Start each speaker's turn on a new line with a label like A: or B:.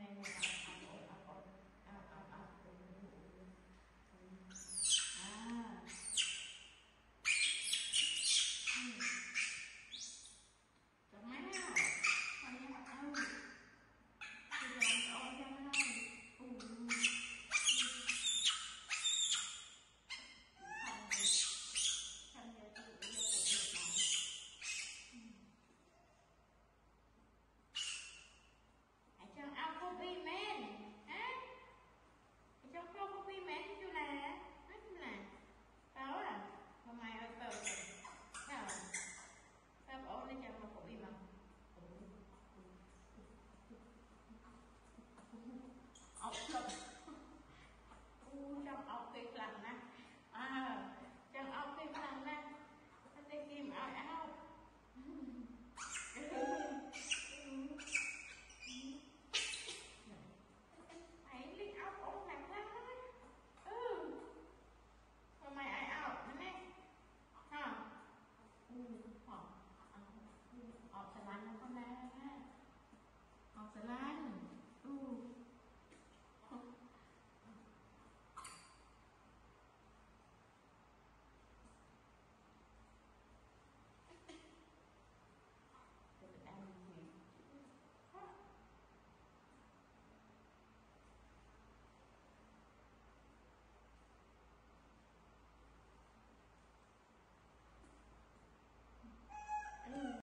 A: này này เ the